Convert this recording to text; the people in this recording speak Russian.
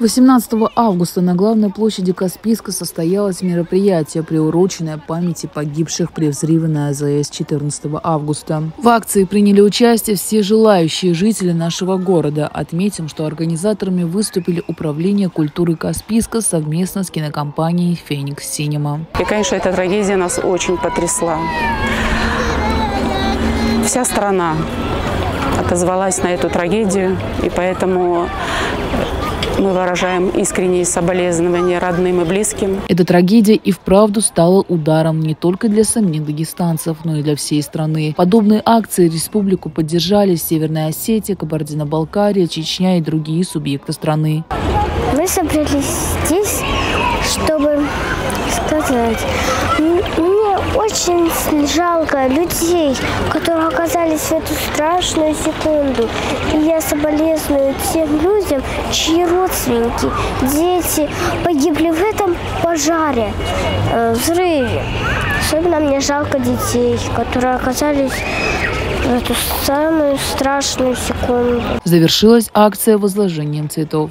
18 августа на главной площади Каспийска состоялось мероприятие, приуроченное памяти погибших при взрыве на АЗС 14 августа. В акции приняли участие все желающие жители нашего города. Отметим, что организаторами выступили Управление культуры Каспийска совместно с кинокомпанией «Феникс Синема». И, конечно, эта трагедия нас очень потрясла. Вся страна отозвалась на эту трагедию, и поэтому мы выражаем искренние соболезнования родным и близким. Эта трагедия и вправду стала ударом не только для самих дагестанцев, но и для всей страны. Подобные акции республику поддержали Северная Осетия, Кабардино-Балкария, Чечня и другие субъекты страны. Мы собрались здесь, чтобы сказать, очень жалко людей, которые оказались в эту страшную секунду. И я соболезную тем людям, чьи родственники, дети погибли в этом пожаре, э, взрыве. Особенно мне жалко детей, которые оказались в эту самую страшную секунду. Завершилась акция возложением цветов.